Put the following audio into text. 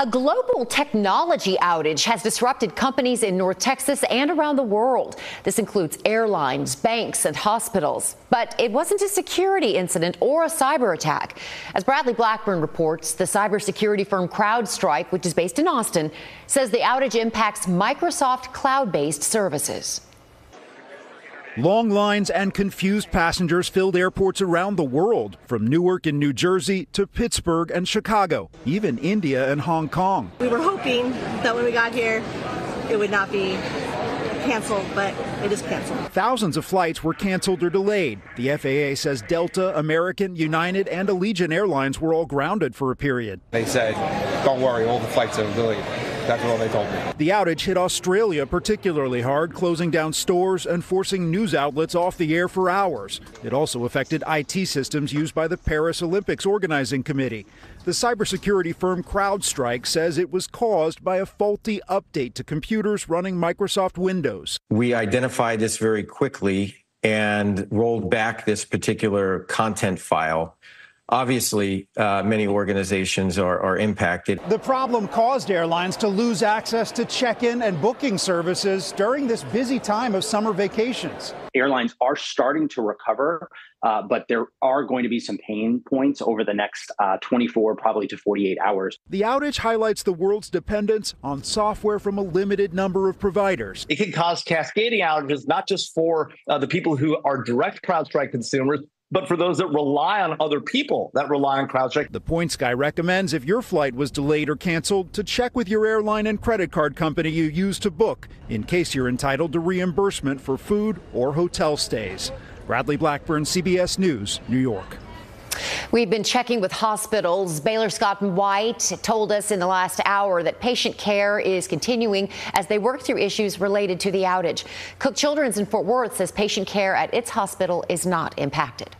A global technology outage has disrupted companies in North Texas and around the world. This includes airlines, banks, and hospitals. But it wasn't a security incident or a cyber attack. As Bradley Blackburn reports, the cybersecurity firm CrowdStrike, which is based in Austin, says the outage impacts Microsoft cloud based services. Long lines and confused passengers filled airports around the world, from Newark in New Jersey to Pittsburgh and Chicago, even India and Hong Kong. We were hoping that when we got here, it would not be canceled, but it is canceled. Thousands of flights were canceled or delayed. The FAA says Delta, American, United, and Allegiant Airlines were all grounded for a period. They said, don't worry, all the flights are delayed. That's what they told me. The outage hit Australia particularly hard, closing down stores and forcing news outlets off the air for hours. It also affected IT systems used by the Paris Olympics Organizing Committee. The cybersecurity firm CrowdStrike says it was caused by a faulty update to computers running Microsoft Windows. We identified this very quickly and rolled back this particular content file obviously uh, many organizations are, are, impacted. The problem caused airlines to lose access to check-in and booking services during this busy time of summer vacations. Airlines are starting to recover, uh, but there are going to be some pain points over the next uh, 24, probably to 48 hours. The outage highlights the world's dependence on software from a limited number of providers. It can cause cascading outages, not just for uh, the people who are direct CrowdStrike consumers, but for those that rely on other people that rely on CrowdStrike. The Points Guy recommends if your flight was delayed or canceled to check with your airline and credit card company you use to book in case you're entitled to reimbursement for food or hotel stays. Bradley Blackburn, CBS News, New York. We've been checking with hospitals. Baylor Scott and White told us in the last hour that patient care is continuing as they work through issues related to the outage. Cook Children's in Fort Worth says patient care at its hospital is not impacted.